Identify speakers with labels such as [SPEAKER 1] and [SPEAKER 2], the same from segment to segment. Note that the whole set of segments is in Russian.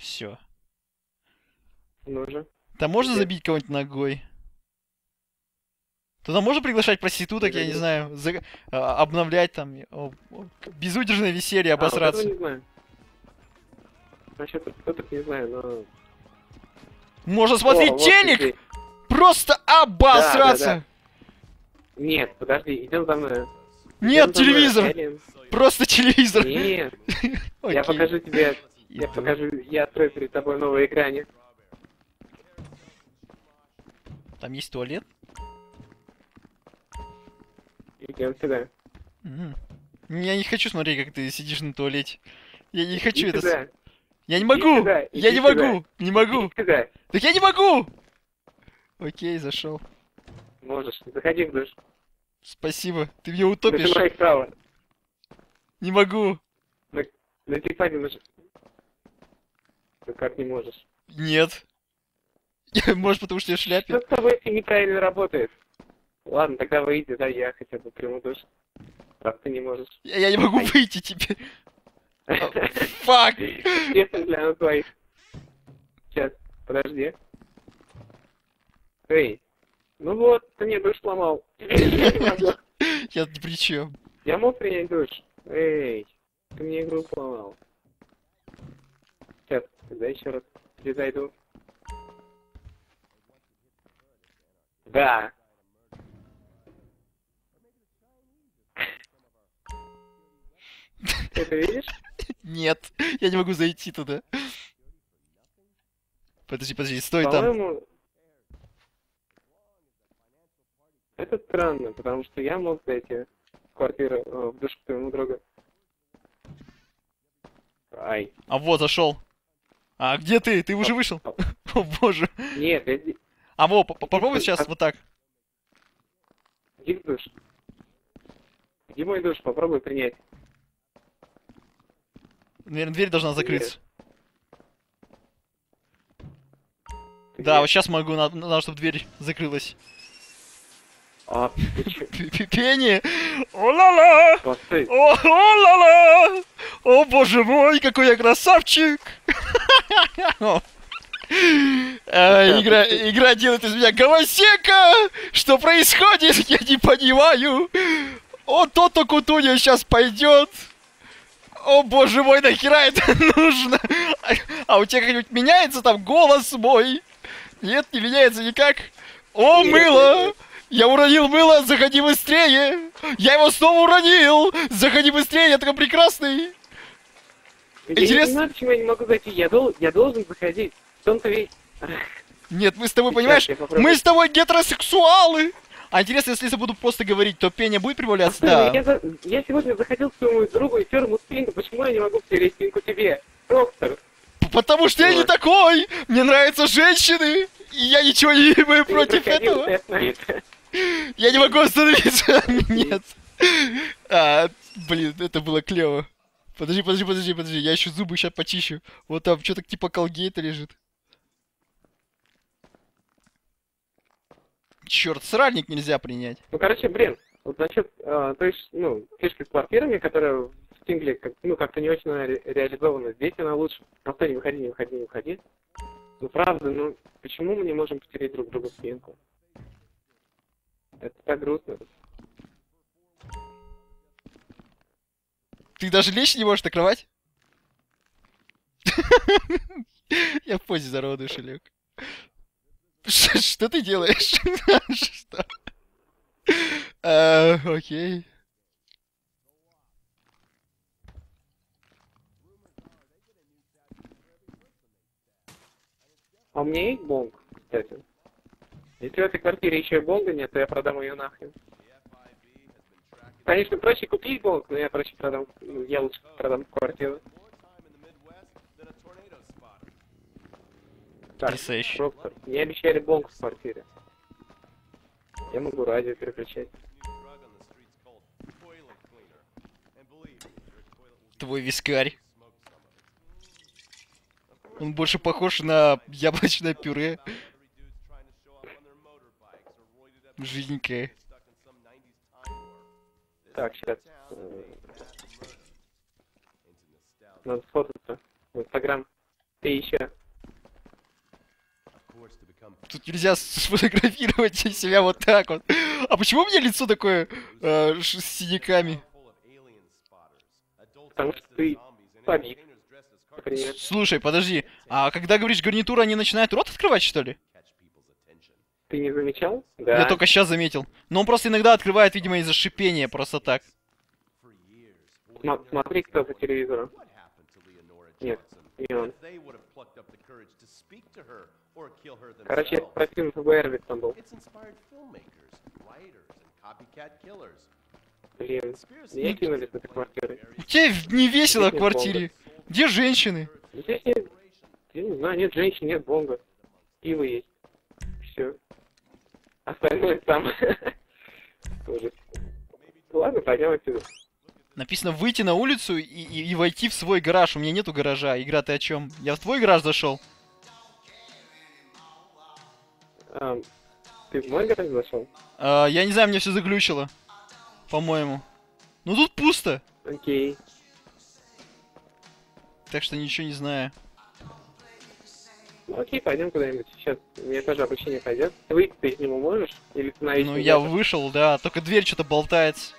[SPEAKER 1] Все.
[SPEAKER 2] Ну же.
[SPEAKER 1] Там можно
[SPEAKER 2] Где?
[SPEAKER 1] забить кого-нибудь ногой? Туда можно приглашать проституток, я не знаю, за- а, обновлять там, безудержное веселье,
[SPEAKER 2] А, вот
[SPEAKER 1] обосраться.
[SPEAKER 2] не знаю. Насчет проституток не знаю, но...
[SPEAKER 1] Можно смотреть
[SPEAKER 2] О, вот
[SPEAKER 1] телек,
[SPEAKER 2] здесь.
[SPEAKER 1] просто обосраться.
[SPEAKER 2] Нет, подожди, идем за мной.
[SPEAKER 1] Нет,
[SPEAKER 2] Идем за мной,
[SPEAKER 1] телевизор,
[SPEAKER 2] Эллен.
[SPEAKER 1] просто телевизор.
[SPEAKER 2] Нет, я покажу тебе, я
[SPEAKER 1] Иду.
[SPEAKER 2] покажу, я открою перед тобой новый экране.
[SPEAKER 1] Там есть туалет?
[SPEAKER 2] Идем сюда.
[SPEAKER 1] Мгм. Я не хочу смотреть, как ты сидишь на туалете. Я не хочу
[SPEAKER 2] Иди
[SPEAKER 1] это...
[SPEAKER 2] сюда.
[SPEAKER 1] Я не могу!
[SPEAKER 2] сюда,
[SPEAKER 1] Я
[SPEAKER 2] иди
[SPEAKER 1] не
[SPEAKER 2] сюда.
[SPEAKER 1] могу! Не могу!
[SPEAKER 2] Иди сюда.
[SPEAKER 1] Так я не могу! Окей, зашел.
[SPEAKER 2] Можешь, заходи в душ.
[SPEAKER 1] Спасибо. Ты меня утопишь.
[SPEAKER 2] Нажимай вправо.
[SPEAKER 1] Не могу.
[SPEAKER 2] На типаде нажимай. Как не можешь?
[SPEAKER 1] Нет. Может, потому что я в
[SPEAKER 2] Что
[SPEAKER 1] шляпе?
[SPEAKER 2] с тобой если неправильно работает? Ладно, тогда выйди, да, я хотя бы приму душ. Раз ты не можешь.
[SPEAKER 1] Я, я не могу выйти теперь. Фак!
[SPEAKER 2] Честно для твоих. Сейчас, подожди. Эй, ну вот, ты мне душ сломал.
[SPEAKER 1] Я при чем.
[SPEAKER 2] Я мог принять душ? Эй, ты мне игру сломал. Сейчас, тогда еще раз перезайду. Да. Ты это видишь?
[SPEAKER 1] Нет. Я не могу зайти туда. Подожди, подожди, стой там.
[SPEAKER 2] Это странно, потому что я мог зайти в квартиру, э, в душ к твоему другу. Ай.
[SPEAKER 1] А вот, зашел. А где ты? Ты уже вышел? О боже.
[SPEAKER 2] Нет,
[SPEAKER 1] А во, по- попробуй сейчас вот так.
[SPEAKER 2] иди в душ. Иди мой душ, попробуй принять.
[SPEAKER 1] Наверное, дверь должна закрыться. Да, вот сейчас могу, надо чтобы дверь закрылась.
[SPEAKER 2] А, ты чё?
[SPEAKER 1] П- Пенни! О-ла-ла! О-ла-ла! О, боже мой, какой я красавчик! А, Игра, игра делает из меня гомосека! Что происходит? Я не понимаю! О, то-то кутунья сейчас пойдет! О, боже мой, нахера это нужно? А, а у тебя как-нибудь меняется там голос мой? Нет, не меняется никак. О, мыло! Я уронил мыло, заходи быстрее! Я его снова уронил! Заходи быстрее, я такой прекрасный!
[SPEAKER 2] Я не
[SPEAKER 1] Интересно-
[SPEAKER 2] понимаю, почему я не могу зайти. Я, дол- я должен заходить. В том-то ведь...
[SPEAKER 1] Нет, мы с тобой,
[SPEAKER 2] Сейчас
[SPEAKER 1] понимаешь, мы с тобой гетеросексуалы! А интересно, если я буду просто говорить, то Пеня будет прибавляться?
[SPEAKER 2] Постой,
[SPEAKER 1] Да.
[SPEAKER 2] я, за- я сегодня заходил к своему другу и тер ему спинку. Почему я не могу втереть спинку тебе? Доктор,
[SPEAKER 1] Потому что я не
[SPEAKER 2] Вот.
[SPEAKER 1] такой! Мне нравятся женщины! И я ничего не имею
[SPEAKER 2] ты
[SPEAKER 1] против
[SPEAKER 2] проходил
[SPEAKER 1] этого! Я не могу остановиться! Нет! А, блин, это было клево. Подожди, подожди, подожди, подожди, я еще зубы сейчас почищу. Вот там что-то типа колгейта лежит. Черт, сральник нельзя принять.
[SPEAKER 2] Ну, короче, блин, вот насчет э, той, ж, ну, фишки с квартирами, которая в Стингле, как, ну, как-то не очень ре- реализована. Здесь она лучше. Просто не выходи, не выходи, не выходи. Ну, правда, ну, почему мы не можем потереть друг другу спинку? Это так грустно.
[SPEAKER 1] Ты даже лечь не можешь на кровать? Я в позе Олег. Ш- Что ты делаешь? Что? А, Окей.
[SPEAKER 2] А у меня есть бонг, кстати. Если в этой квартире еще и бонга нет, то я продам ее нахрен. Конечно, проще купить бонг, но я проще продам, ну, я лучше продам квартиру. Так,
[SPEAKER 1] Потрясающе.
[SPEAKER 2] доктор, мне обещали бонг в квартире. Я могу радио переключать.
[SPEAKER 1] Твой вискарь. Он больше похож на яблочное пюре. Жиденькое.
[SPEAKER 2] Так, сейчас. Надо сфотаться в Инстаграм. Ты еще.
[SPEAKER 1] Тут нельзя сфотографировать себя вот так вот. А почему у меня лицо такое э, с синяками?
[SPEAKER 2] Потому что ты.
[SPEAKER 1] Слушай, подожди. А когда говоришь гарнитура, они начинают рот открывать, что ли?
[SPEAKER 2] Ты не замечал? Да.
[SPEAKER 1] Я только сейчас заметил. Но он просто иногда открывает, видимо, из-за шипения, просто так.
[SPEAKER 2] Сма- смотри, кто за телевизором. Нет, не он. Короче, про фильм ФБР там был. Блин, меня кинули с этой квартиры.
[SPEAKER 1] Тебе не весело в квартире. Где женщины?
[SPEAKER 2] Здесь нет, я не знаю, нет женщин, нет бонга. Пиво есть. Все. Остальное там. Ужас. Ладно, пойдем отсюда.
[SPEAKER 1] Написано выйти на улицу и, и- и войти в свой гараж. У меня нету гаража. Игра, ты о чем? Я в твой гараж зашел.
[SPEAKER 2] Ам, ты в мой гараж зашел?
[SPEAKER 1] А, я не знаю, мне все заглючило. По-моему. Ну тут пусто.
[SPEAKER 2] Окей.
[SPEAKER 1] Так что ничего не знаю.
[SPEAKER 2] Ну, окей, пойдем куда-нибудь. Сейчас мне тоже обучение пойдет. Выйти ты из него можешь? Или ты
[SPEAKER 1] Ну я
[SPEAKER 2] вечер?
[SPEAKER 1] вышел, да. Только дверь что-то болтается.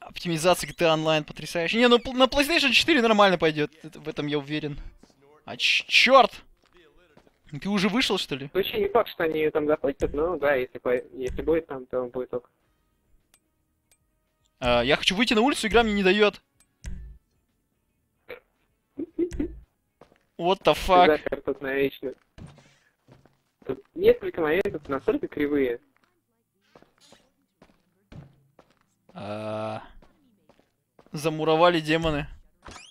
[SPEAKER 1] Оптимизация GTA Online потрясающая. Не, ну на PlayStation 4 нормально пойдет. Это- В этом я уверен. А черт! Ты уже вышел, что ли?
[SPEAKER 2] Еще не факт, что они ее там запустят, но да, если, по- если будет там, то будет ок.
[SPEAKER 1] А, я хочу выйти на улицу, игра мне не дает. What the fuck?
[SPEAKER 2] Тут несколько моментов настолько кривые.
[SPEAKER 1] А, Замуровали демоны.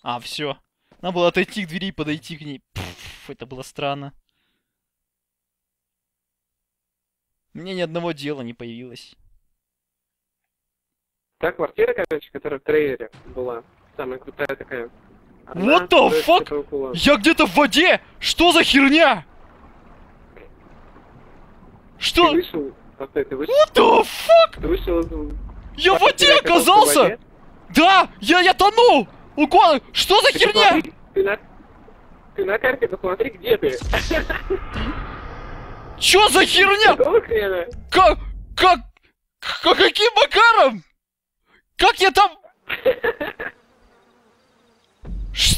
[SPEAKER 1] А, все. Надо было отойти к двери и подойти к ней. Пф, это было странно. Мне ни одного дела не появилось.
[SPEAKER 2] Та квартира, короче, которая в трейлере была, самая крутая такая.
[SPEAKER 1] What the fuck? Я где-то в воде! Что за херня?
[SPEAKER 2] Ты
[SPEAKER 1] Что?
[SPEAKER 2] вышел, постой, ты вышел,
[SPEAKER 1] What the fuck?
[SPEAKER 2] ты вышел из...
[SPEAKER 1] Я в воде
[SPEAKER 2] оказался в
[SPEAKER 1] оказался!
[SPEAKER 2] воде?
[SPEAKER 1] Да! Я, я тону! Угон! Что за
[SPEAKER 2] Ты
[SPEAKER 1] херня?
[SPEAKER 2] посмотри, Ты на... Ты на карте посмотри, где ты.
[SPEAKER 1] Чё за херня? Как? Как? Каким макаром? Как я там?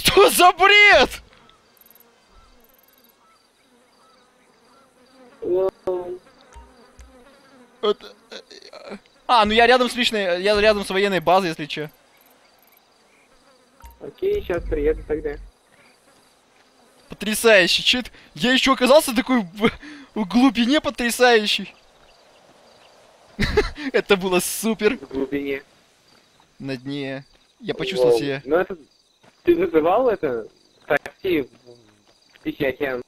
[SPEAKER 1] Что за бред? Это- э, А, ну я рядом с личной, я рядом с военной базой, если чё.
[SPEAKER 2] Окей, сейчас приеду тогда.
[SPEAKER 1] Потрясающе. Это? Я еще оказался такой в, в глубине потрясающий. Это было супер.
[SPEAKER 2] В глубине.
[SPEAKER 1] На дне. Я почувствовал себя.
[SPEAKER 2] Ну это... Ты вызывал это? Такси в в Тихий океан.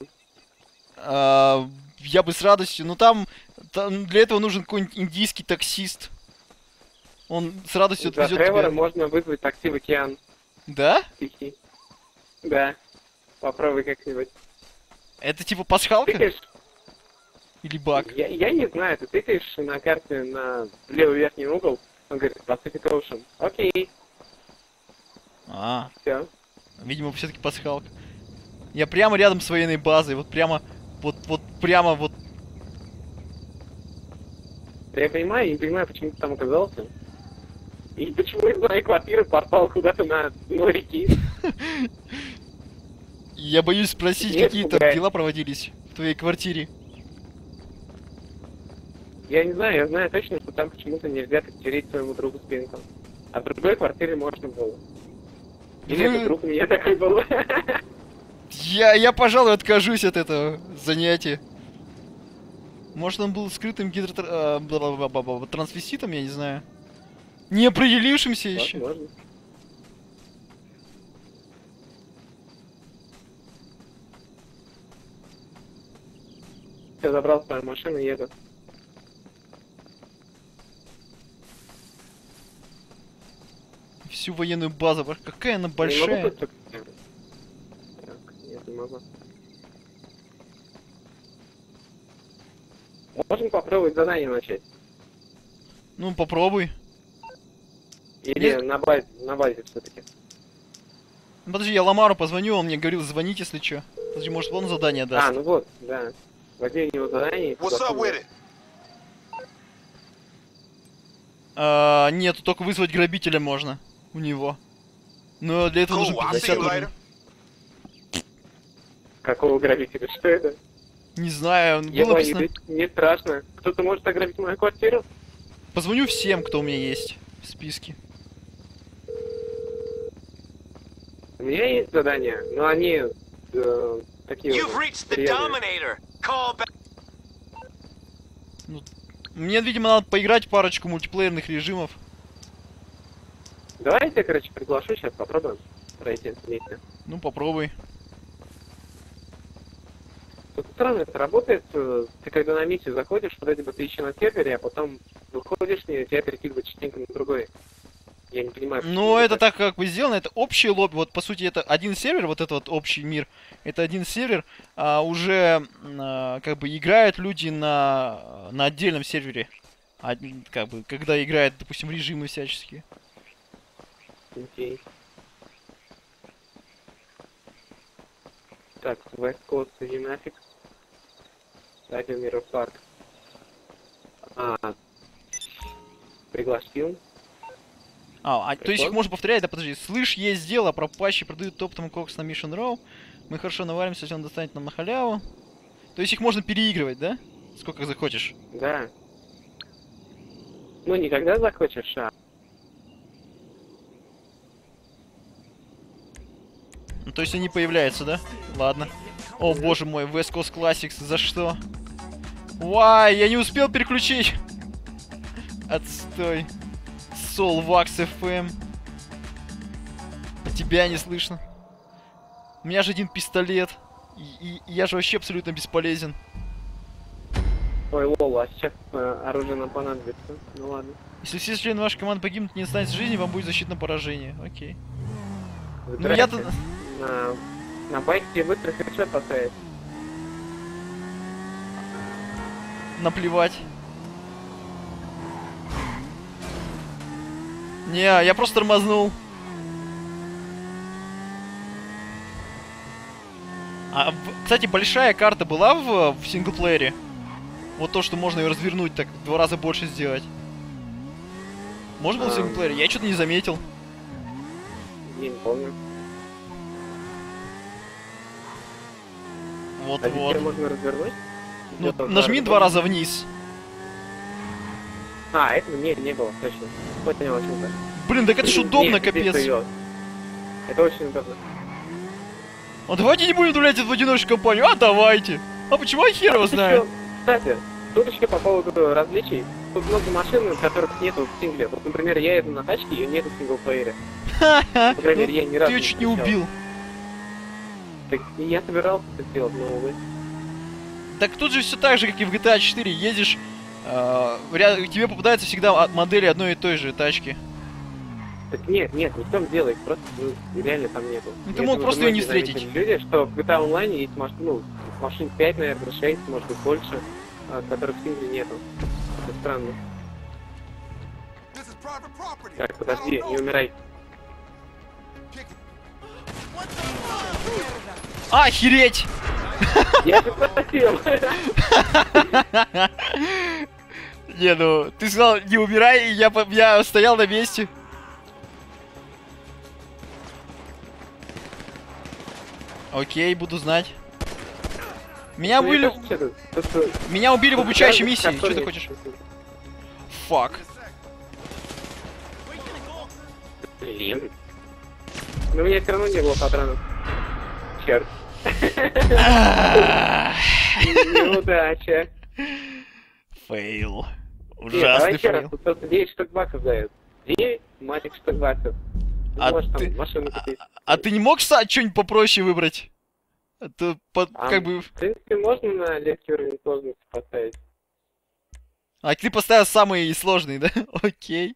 [SPEAKER 1] А, я бы с радостью. Но там, там для этого нужен какой-нибудь индийский таксист. Он с радостью
[SPEAKER 2] За
[SPEAKER 1] отвезет
[SPEAKER 2] Тревора
[SPEAKER 1] тебя.
[SPEAKER 2] можно вызвать такси в океан.
[SPEAKER 1] Да?
[SPEAKER 2] Тихий. Да. Попробуй как-нибудь.
[SPEAKER 1] Это типа пасхалка?
[SPEAKER 2] Тыкаешь?
[SPEAKER 1] Или баг?
[SPEAKER 2] Я, я не знаю, ты тыкаешь на карте на левый верхний угол. Он говорит, Pacific Ocean. Окей,
[SPEAKER 1] А,
[SPEAKER 2] все.
[SPEAKER 1] видимо, все-таки пасхалка. Я прямо рядом с военной базой. Вот прямо, вот, вот прямо вот.
[SPEAKER 2] Я понимаю, я не понимаю, почему ты там оказался. И почему из моей квартиры попал куда-то на дно реки.
[SPEAKER 1] Я боюсь спросить,
[SPEAKER 2] Нет,
[SPEAKER 1] какие там дела проводились в твоей квартире.
[SPEAKER 2] Я не знаю, я знаю точно, что там почему-то нельзя тереть своему другу спинку. А в другой квартире можно было. Или
[SPEAKER 1] Вы-
[SPEAKER 2] это друг у меня такой был.
[SPEAKER 1] Я, я, пожалуй, откажусь от этого занятия. Может, он был скрытым гидротр... а, я не знаю. Не определившимся еще.
[SPEAKER 2] Возможно. Я забрал свою машину и еду.
[SPEAKER 1] Всю военную базу. Какая она
[SPEAKER 2] Не могу
[SPEAKER 1] большая.
[SPEAKER 2] тут так- Так, нет, не могу. Можем попробовать задание начать.
[SPEAKER 1] Ну, попробуй.
[SPEAKER 2] Или
[SPEAKER 1] Нет.
[SPEAKER 2] на базе, на базе все-таки.
[SPEAKER 1] Ну, Подожди, я Ламару позвоню, он мне говорил звонить, если что. Подожди, может он задание даст.
[SPEAKER 2] А, ну вот, да. Возьми у него задание. и
[SPEAKER 3] What's up
[SPEAKER 2] согласуй.
[SPEAKER 3] with it?
[SPEAKER 1] А, нет, только вызвать грабителя можно у него. Но для этого нужно
[SPEAKER 3] Cool, I'll see
[SPEAKER 1] 50
[SPEAKER 3] you
[SPEAKER 1] уровней.
[SPEAKER 2] Какого грабителя? Что это?
[SPEAKER 1] Не знаю,
[SPEAKER 2] Я
[SPEAKER 1] было написано.
[SPEAKER 2] не страшно. Кто-то может ограбить мою квартиру?
[SPEAKER 1] Позвоню всем, кто у меня есть в списке.
[SPEAKER 2] У меня есть задания, но они э, такие
[SPEAKER 3] You've reached the. Dominator. Call back.
[SPEAKER 1] Мне, видимо, надо поиграть в парочку мультиплеерных режимов.
[SPEAKER 2] Давай я тебя, короче, приглашу, сейчас попробуем пройти вместе.
[SPEAKER 1] Ну, попробуй.
[SPEAKER 2] Тут странно это работает, э, ты когда на миссию заходишь, вроде бы ты еще на сервере, а потом выходишь с нее, тебя перекидывают частенько на другой. Я не понимаю.
[SPEAKER 1] Ну, это
[SPEAKER 2] так.
[SPEAKER 1] как бы сделано, это общий лобби. Вот, по сути, это один сервер, вот этот вот общий мир. Это один сервер, а уже а, как бы играют люди на, на отдельном сервере. Один, как бы, когда играют, допустим, режимы всяческие.
[SPEAKER 2] Окей. Так, West иди нафиг. Стадио Мира Парк. А, пригласил.
[SPEAKER 1] А, а, то есть их можно повторять, да подожди. Слышь, есть дело, пропащий продают топтом кокс на Mission Row. Мы хорошо наваримся, если он достанет нам на халяву. То есть их можно переигрывать, да? Сколько захочешь.
[SPEAKER 2] Да. Ну, никогда захочешь, а
[SPEAKER 1] Ну, то есть они появляются, да? Ладно. О, боже мой, West Coast Classics, за что? Вай, я не успел переключить. Отстой. Soul Wax FM. Тебя не слышно. У меня же один пистолет. И, и- и я же вообще абсолютно бесполезен.
[SPEAKER 2] Ой, лол, а сейчас э, оружие нам понадобится. Ну ладно.
[SPEAKER 1] Если все члены вашей команды погибнут, не останется жизни, вам будет защитное поражение. Окей. Ну я-то...
[SPEAKER 2] На, на байке быстро хедшот поставить.
[SPEAKER 1] Наплевать. Не, я просто тормознул. А, кстати, большая карта была в, в синглплеере? Вот то, что можно ее развернуть так в два раза больше сделать. Можно было в
[SPEAKER 2] А.
[SPEAKER 1] синглплеере? Я что-то не заметил.
[SPEAKER 2] Я не помню. А
[SPEAKER 1] Вот-вот.
[SPEAKER 2] теперь можно развернуть?
[SPEAKER 1] Ну, нажми два раза вниз.
[SPEAKER 2] А, этого не, не было, точно. Понял, о чем ты.
[SPEAKER 1] Блин, так это ж удобно,
[SPEAKER 2] Нет,
[SPEAKER 1] капец.
[SPEAKER 2] Это очень удобно.
[SPEAKER 1] А давайте не будем удовлетворять в одиночную компанию. А давайте. А почему я хер его
[SPEAKER 2] Тут
[SPEAKER 1] знаю?
[SPEAKER 2] Кстати, тут еще по поводу различий. Тут много машин, которых нету в сингле. Вот, например, я еду на тачке, ее нету в синглплеере.
[SPEAKER 1] Ха-ха. Ну, Ты ее чуть не убил.
[SPEAKER 2] Так, и я собирался это сделать, но, увы.
[SPEAKER 1] Так тут же все так же, как и в GTA 4. Едешь, э, тебе попадаются всегда от модели одной и той же тачки.
[SPEAKER 2] Так нет, нет, не в том дело, их просто ну, реально там нету.
[SPEAKER 1] Ну,
[SPEAKER 2] И
[SPEAKER 1] ты мог просто её не встретить.
[SPEAKER 2] Люди, что в GTA Online есть маш... ну, машин 5, наверное, 6, может быть, больше, а, которых в сингле нету. Это странно. Так, подожди, не умирай.
[SPEAKER 1] А, охереть!
[SPEAKER 2] Я же просил!
[SPEAKER 1] Не, ну, ты сказал, не умирай, и я, я стоял на месте. Окей, буду знать. Меня
[SPEAKER 2] Ну, тут, э,
[SPEAKER 1] меня убили в обучающей миссии. Что ты хочешь? Фак.
[SPEAKER 2] Блин. Но у меня все равно не было патронов. Черт. Неудача.
[SPEAKER 1] Фейл. Ужасный фейл.
[SPEAKER 2] тут просто 9 штук баксов дают. 9, матик штук баксов. Ну,
[SPEAKER 1] А ты-
[SPEAKER 2] купить.
[SPEAKER 1] А ты не мог что-нибудь попроще выбрать? Это под,
[SPEAKER 2] А,
[SPEAKER 1] как бы...
[SPEAKER 2] В принципе, можно на легкий уровень сложности поставить.
[SPEAKER 1] А ты поставил самый сложный, да? Окей.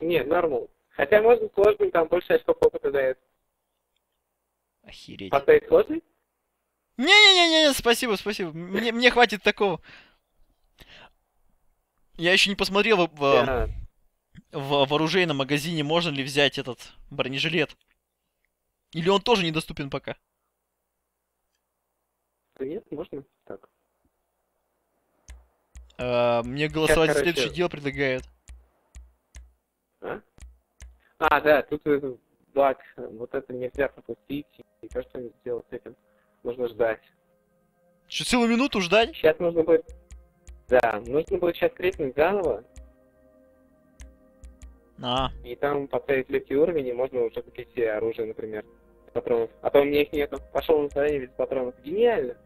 [SPEAKER 2] Не, нормал. Хотя можно сложный, там больше очков опыта дает.
[SPEAKER 1] Охереть.
[SPEAKER 2] Поставить сложный?
[SPEAKER 1] Не-не-не, спасибо, спасибо. Мне, мне хватит такого. Я еще не посмотрел в, в,
[SPEAKER 2] Да.
[SPEAKER 1] в, в оружейном магазине, можно ли взять этот бронежилет. Или он тоже недоступен пока?
[SPEAKER 2] Да нет, можно так.
[SPEAKER 1] А, мне голосовать за
[SPEAKER 2] короче-
[SPEAKER 1] следующее дело предлагают.
[SPEAKER 2] А? А, да, тут э, баг. Вот это нельзя пропустить. И то, что они сделают с этим, нужно ждать.
[SPEAKER 1] Что, целую минуту ждать?
[SPEAKER 2] Сейчас нужно будет... Да, нужно будет сейчас крепнуть заново,
[SPEAKER 1] А,
[SPEAKER 2] и там поставить легкий уровень, и можно уже купить себе оружие, например, патронов. А то у меня их нету. Пошел на задание без патронов. Гениально.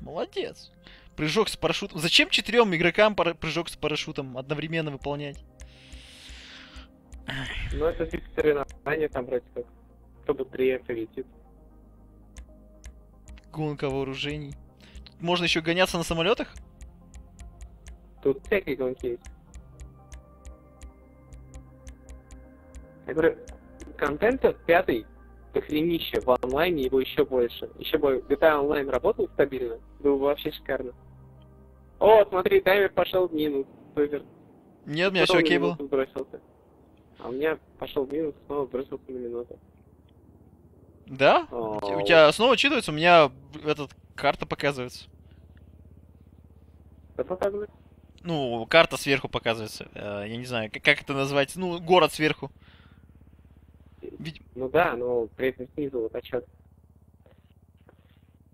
[SPEAKER 1] молодец. Прыжок с парашютом. Зачем четырем игрокам пара- прыжок с парашютом одновременно выполнять?
[SPEAKER 2] Ну, это типа соревнования там вроде как. Кто быстрее полетит.
[SPEAKER 1] Гонка вооружений. Тут можно еще гоняться на самолетах?
[SPEAKER 2] Тут всякие гонки есть. Я говорю, контент этот пятый, дохренище, в онлайне его еще больше. Еще бы GTA Online работал стабильно, было бы вообще шикарно. О, смотри, таймер пошел в минус. Супер.
[SPEAKER 1] Нет, у меня все
[SPEAKER 2] Потом на
[SPEAKER 1] окей было.
[SPEAKER 2] сбросился. А у меня пошел минус, снова на минуту.
[SPEAKER 1] Да? У те- У
[SPEAKER 2] О,
[SPEAKER 1] тебя снова читается, у меня этот карта показывается.
[SPEAKER 2] Что показывает?
[SPEAKER 1] Ну, карта сверху показывается. Э, Я не знаю, как, это назвать. Ну, город сверху. Ведь
[SPEAKER 2] Ну да, но при этом снизу вот отчет.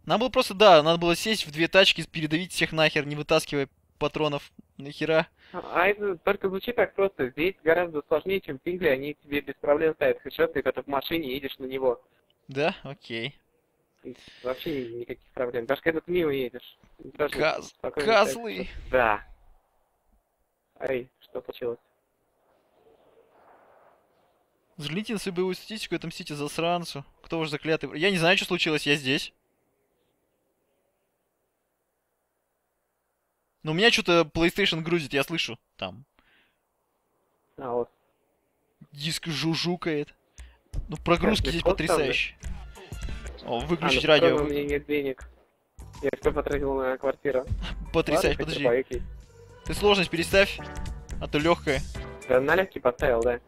[SPEAKER 1] Надо было просто, да, надо было сесть в две тачки, передавить всех нахер, не вытаскивая патронов. Нахера?
[SPEAKER 2] А это только звучит так просто. Здесь гораздо сложнее, чем в Пингле. Они тебе без проблем ставят хэдшот, ты когда в машине едешь на него.
[SPEAKER 1] Да? Окей.
[SPEAKER 2] И вообще ни- никаких проблем. Даже когда ты мимо едешь.
[SPEAKER 1] Каз- козлы.
[SPEAKER 2] Да. Эй, что случилось?
[SPEAKER 1] Взгляните на свою боевую статистику и отомстите засранцу. Кто уж заклятый? Я не знаю, что случилось, я здесь. Но у меня что-то PlayStation грузит, я слышу. Там
[SPEAKER 2] А, вот.
[SPEAKER 1] диск жужжукает. Ну, прогрузки
[SPEAKER 2] Так,
[SPEAKER 1] здесь потрясающие. О,
[SPEAKER 2] А,
[SPEAKER 1] выключить
[SPEAKER 2] ну,
[SPEAKER 1] радио.
[SPEAKER 2] У меня нет денег. Я все потратил на квартиру.
[SPEAKER 1] Потрясающе, подожди. Ты сложность переставь, а то легкая.
[SPEAKER 2] Да, на легкий поставил, да.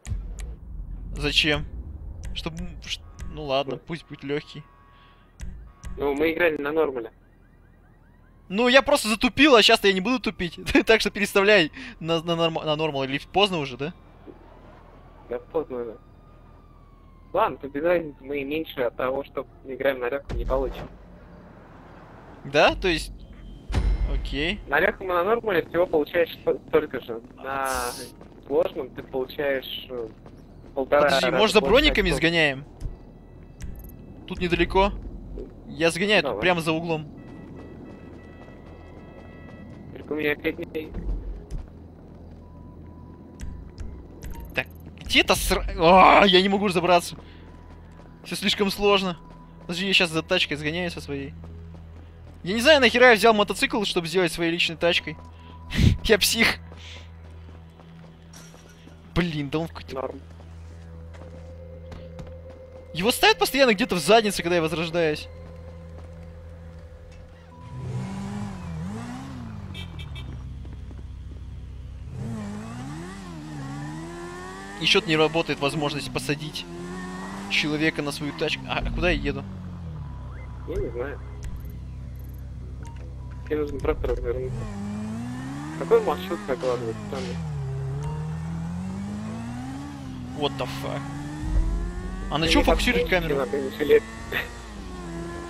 [SPEAKER 1] Зачем? Чтобы... Ну ладно, пусть будет легкий.
[SPEAKER 2] Ну, мы играли на нормале.
[SPEAKER 1] Ну, я просто затупил, а сейчас я не буду тупить. так что переставляй на, на, норм- на нормал. Или поздно уже, да?
[SPEAKER 2] Да, поздно уже. Ладно, тут разницы, мы меньше от того, что играем на легком, не получим.
[SPEAKER 1] Да? То есть... Окей.
[SPEAKER 2] На легком и на нормале всего получаешь сто- столько же. На сложном ты получаешь э, полтора
[SPEAKER 1] Подожди,
[SPEAKER 2] раза
[SPEAKER 1] может за брониками сгоняем? Тут недалеко. Я сгоняю тут
[SPEAKER 2] Давай.
[SPEAKER 1] прямо за углом.
[SPEAKER 2] У меня опять не...
[SPEAKER 1] Где это сра... А, я не могу разобраться. Все слишком сложно. Подожди, я сейчас за тачкой сгоняю со своей. Я не знаю, нахера я взял мотоцикл, чтобы сделать своей личной тачкой. я псих. Блин, да он какой-то... Его ставят постоянно где-то в заднице, когда я возрождаюсь. И что-то не работает возможность посадить человека на свою тачку. А, а куда я еду?
[SPEAKER 2] Я не знаю. Тебе нужно просто развернуться. Какой маршрут закладывать? Странно.
[SPEAKER 1] What the fuck? А на чем фокусирует камеру?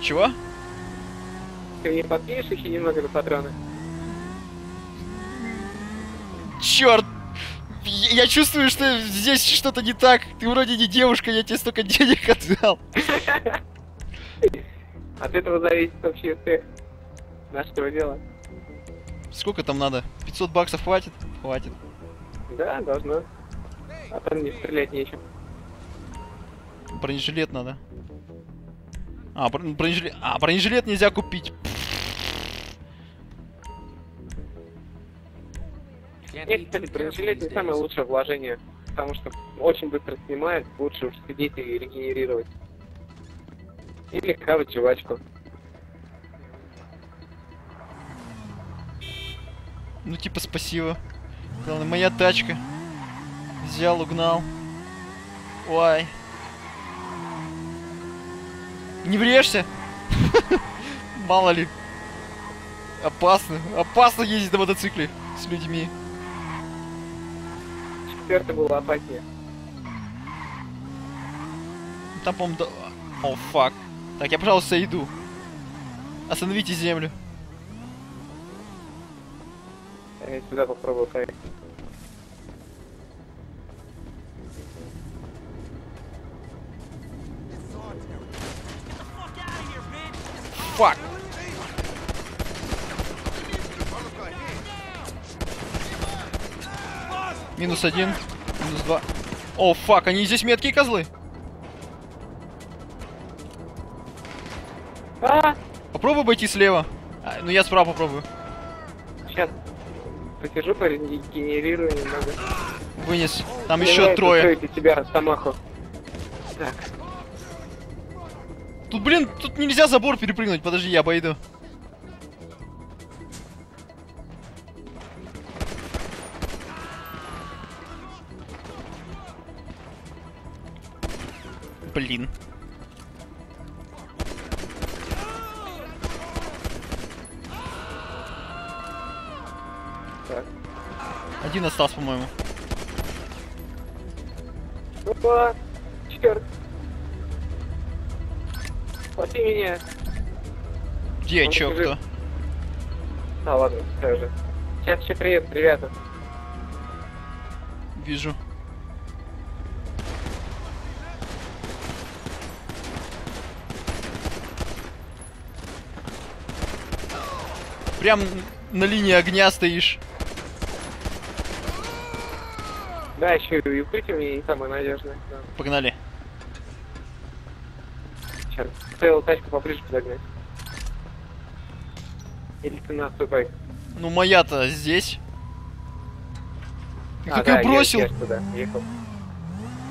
[SPEAKER 1] Чего?
[SPEAKER 2] Ты мне подпишешь еще немного на патроны?
[SPEAKER 1] Черт! Я чувствую, что здесь что-то не так. Ты вроде не девушка, я тебе столько денег отдал.
[SPEAKER 2] От этого зависит вообще успех нашего дела.
[SPEAKER 1] Сколько там надо? 500 баксов хватит? Хватит.
[SPEAKER 2] Да, должно. А там не стрелять нечем.
[SPEAKER 1] Бронежилет надо. А, бро- бронежилет... А, бронежилет нельзя купить.
[SPEAKER 2] Нет, кстати, бронежилет не самое лучшее вложение, потому что очень быстро снимает, лучше уж сидеть и регенерировать. Или хавать жвачку.
[SPEAKER 1] Ну, типа, спасибо. Главное, моя тачка. Взял, угнал. Ой. Не врежься. Мало ли. Опасно. Опасно ездить на мотоцикле с людьми.
[SPEAKER 2] Четвертый был опаснее.
[SPEAKER 1] Там, по-моему, да- О, фак. Так, я, пожалуйста, иду. Остановите землю.
[SPEAKER 2] Я сюда попробую поехать.
[SPEAKER 3] It's
[SPEAKER 1] Минус один. Минус два. О, фак, они здесь меткие козлы.
[SPEAKER 2] А,
[SPEAKER 1] Попробуй обойти слева. А, ну я справа попробую.
[SPEAKER 2] сейчас посижу, порегенерирую немного.
[SPEAKER 1] Вынес. Там
[SPEAKER 2] Мне
[SPEAKER 1] еще трое.
[SPEAKER 2] себя Росомаху. Так,
[SPEAKER 1] Тут, блин, тут нельзя забор перепрыгнуть. Подожди, я обойду. Блин.
[SPEAKER 2] так.
[SPEAKER 1] Один остался, по-моему.
[SPEAKER 2] Опа! Черт! Спаси меня!
[SPEAKER 1] Где,
[SPEAKER 2] Он
[SPEAKER 1] чё,
[SPEAKER 2] бежит.
[SPEAKER 1] кто?
[SPEAKER 2] А, ладно, все же. Сейчас еще привет, ребята.
[SPEAKER 1] Вижу. Прям на линии огня стоишь.
[SPEAKER 2] Да, еще и укрытие мне не самое надежное. Да.
[SPEAKER 1] Погнали.
[SPEAKER 2] Черт, стоило тачку поближе подогнать. Или ты наступай.
[SPEAKER 1] Ну моя-то здесь. Ты
[SPEAKER 2] А,
[SPEAKER 1] как
[SPEAKER 2] да, я-
[SPEAKER 1] бросил?
[SPEAKER 2] Я, ж туда ехал.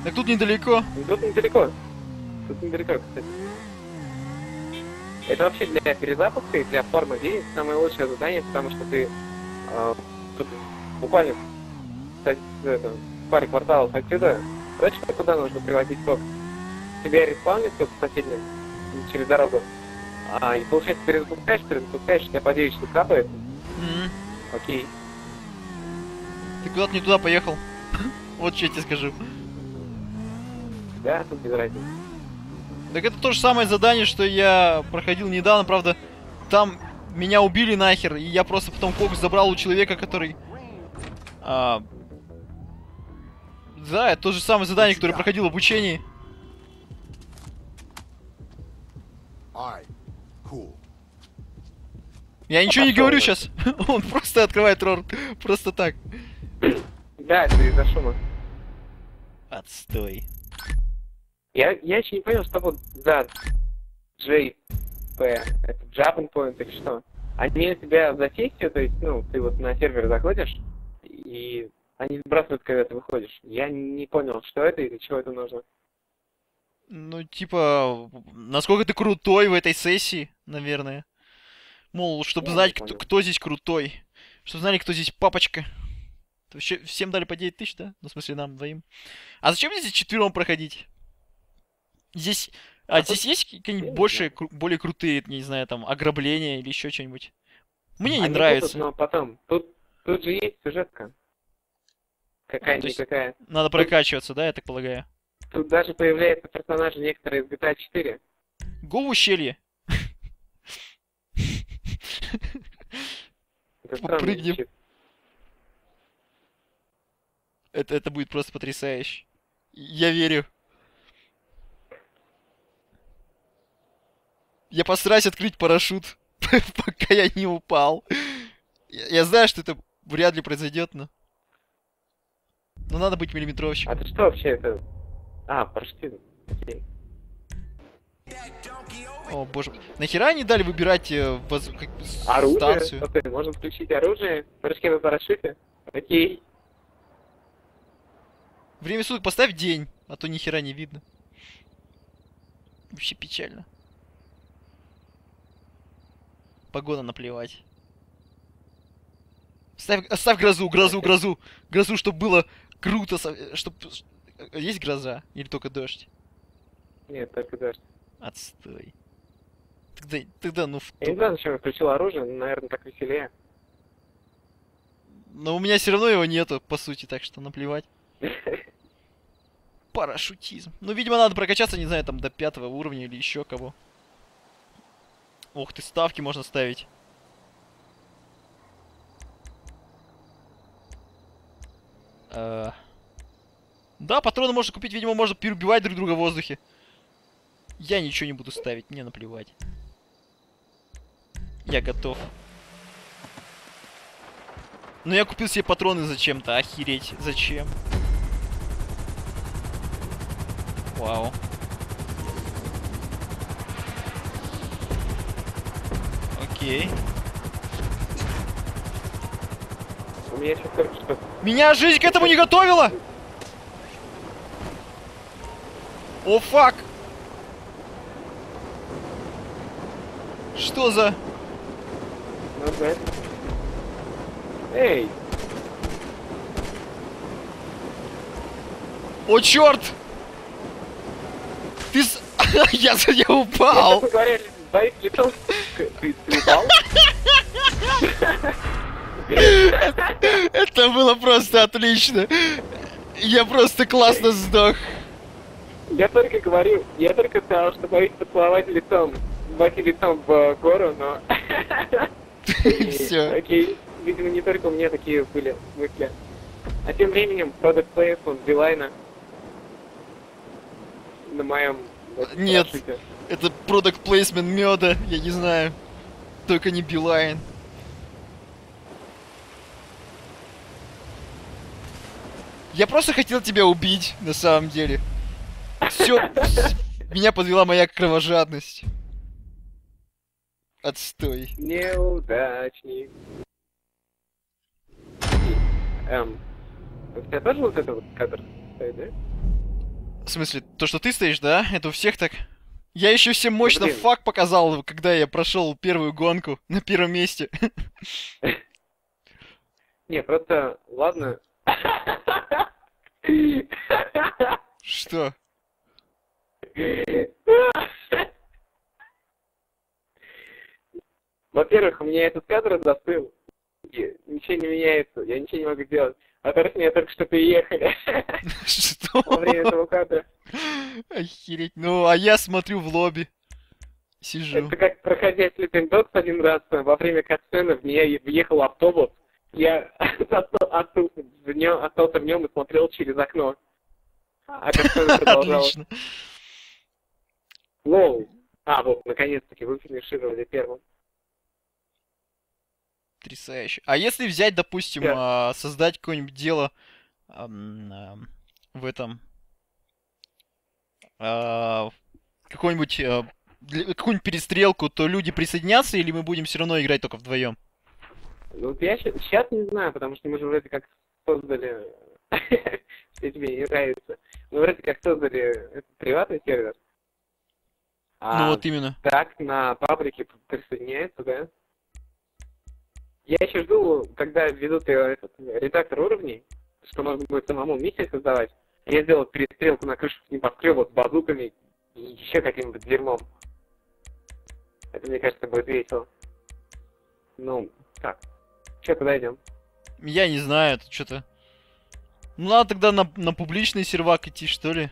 [SPEAKER 1] Так тут недалеко.
[SPEAKER 2] Тут недалеко. Тут недалеко, кстати. Это вообще для перезапуска и для формы денег самое лучшее задание, потому что ты э, тут буквально кстати, это, паре кварталов отсюда точка, куда нужно приводить ток. Тебя респаунится в соседнем через дорогу. А, и получается перезапускаешь, перезапускаешь, у тебя по 9 штук капает.
[SPEAKER 1] М,
[SPEAKER 2] Окей.
[SPEAKER 1] Ты куда-то не туда поехал. Вот что я тебе скажу.
[SPEAKER 2] Да, тут без разницы.
[SPEAKER 1] Так это то же самое задание, что я проходил недавно, правда, там меня убили нахер, и я просто потом кокс забрал у человека, который... а, Да, это то же самое задание, которое проходил в обучении. Я ничего не говорю сейчас. Он просто открывает рот. Просто так.
[SPEAKER 2] Да, это из-за шума.
[SPEAKER 1] Отстой.
[SPEAKER 2] Я, я еще не понял, что вот за JP, это Japan Point или что? Они тебя за сессию, то есть, ну, ты вот на сервер заходишь, и они сбрасывают, когда ты выходишь. Я не понял, что это и для чего это нужно.
[SPEAKER 1] Ну, типа, насколько ты крутой в этой сессии, наверное. Мол, чтобы
[SPEAKER 2] Я
[SPEAKER 1] знать, кто, кто здесь крутой. Чтобы знали, кто здесь папочка. Вообще всем дали по 9 тысяч, да? Ну, в смысле, нам двоим. А зачем здесь четвером проходить? Здесь... А,
[SPEAKER 2] А
[SPEAKER 1] здесь есть какие-нибудь больше, кру- более крутые, не знаю, там, ограбления или еще что-нибудь? Мне не
[SPEAKER 2] Они
[SPEAKER 1] нравится.
[SPEAKER 2] будут, но потом. Тут, тут же есть сюжетка.
[SPEAKER 1] А,
[SPEAKER 2] Какая-никакая.
[SPEAKER 1] Надо прокачиваться, да, я так полагаю?
[SPEAKER 2] Тут даже появляются персонажи некоторые из GTA 4.
[SPEAKER 1] Го в ущелье. Попрыгнем. Это, это будет просто потрясающе. Я верю. Я постараюсь открыть парашют, пока я не упал. Я, я знаю, что это вряд ли произойдет, но... Но надо быть миллиметровщиком.
[SPEAKER 2] А ты что вообще это... А, парашютизм. Окей.
[SPEAKER 1] О, боже. Нахера они дали выбирать э, воз- как-
[SPEAKER 2] Оружие?
[SPEAKER 1] станцию?
[SPEAKER 2] Окей, можно включить оружие, прыжки на парашюте. Окей.
[SPEAKER 1] Время суток поставь день, а то ни хера не видно. Вообще печально. Погода наплевать. Ставь, ставь грозу, грозу, грозу. Грозу, чтобы было круто. Чтобы... Есть гроза? Или только дождь?
[SPEAKER 2] Нет, только дождь.
[SPEAKER 1] Отстой. Тогда, тогда ну, в
[SPEAKER 2] Я не знаю, зачем я включил оружие, но, наверное, так веселее.
[SPEAKER 1] Но у меня все равно его нету, по сути, так что наплевать. Парашютизм. Ну, видимо, надо прокачаться, не знаю, там до пятого уровня или еще кого. Ох ты, ставки можно ставить. Э, Да, патроны можно купить, видимо, можно переубивать друг друга в воздухе. Я ничего не буду ставить, мне наплевать. Я готов. Но я купил себе патроны зачем-то, охереть, зачем? Вау. Окей.
[SPEAKER 2] У меня сейчас только что...
[SPEAKER 1] Меня жизнь к этому не готовила! О, фак! Что за...
[SPEAKER 2] Эй,
[SPEAKER 1] О, черт! Ты с... Я за я упал!
[SPEAKER 2] лицом... Ты?
[SPEAKER 1] Это было просто отлично! Я просто классно сдох.
[SPEAKER 2] Я только говорил, я только сказал, что боюсь поцеловать лицом, войти лицом в гору, но...
[SPEAKER 1] Всё.
[SPEAKER 2] Окей, видимо, не только у меня такие были мысли. А тем временем, продукт плейсмент Билайна на моем...
[SPEAKER 1] Нет. Это продукт плейсмент меда, я не знаю. Только не Билайн. Я просто хотел тебя убить, на самом деле. Все, меня подвела моя кровожадность. Отстой.
[SPEAKER 2] Неудачник. Эм, у тебя тоже вот это вот кадр стоит, да?
[SPEAKER 1] В смысле, то, что ты стоишь, да? Это у всех так? Я еще всем мощно
[SPEAKER 2] блин.
[SPEAKER 1] факт показал, когда я прошел первую гонку на первом месте.
[SPEAKER 2] Не, просто, ладно.
[SPEAKER 1] Что?
[SPEAKER 2] Во-первых, у меня этот кадр застыл. Ничего не меняется, я ничего не могу сделать. Во-вторых, меня только что приехали
[SPEAKER 1] Что?
[SPEAKER 2] во время этого кадра.
[SPEAKER 1] Охереть. Ну, а я смотрю в лобби. Сижу.
[SPEAKER 2] Это как проходя Sleeping Dogs один раз э, во время катсцены в меня въехал автобус. Я оста- остался в нем, остался в нем и смотрел через окно. А катсцена продолжалась.
[SPEAKER 1] Отлично.
[SPEAKER 2] Лоу. А, вот, наконец-таки, вы финишировали первым.
[SPEAKER 1] Потрясающе. А если взять, допустим,
[SPEAKER 2] Да.
[SPEAKER 1] а, создать какое-нибудь дело в этом... а, какой-нибудь... а, какую-нибудь перестрелку, то люди присоединятся или мы будем все равно играть только вдвоем?
[SPEAKER 2] Ну, вот я сейчас не знаю, потому что мы же вроде как создали... Если тебе не нравится. Мы вроде как создали этот приватный сервер.
[SPEAKER 1] Ну
[SPEAKER 2] А
[SPEAKER 1] вот именно.
[SPEAKER 2] так на паблике присоединяется, да? Я еще жду, когда введут э, этот редактор уровней, что можно будет самому миссии создавать. Я сделал перестрелку на крышу небоскреба с базуками и еще каким-нибудь дерьмом. Это, мне кажется, будет весело. Ну, так. Че, куда идем?
[SPEAKER 1] Я не знаю, это что-то... Ну надо тогда на, на публичный сервак идти, что ли?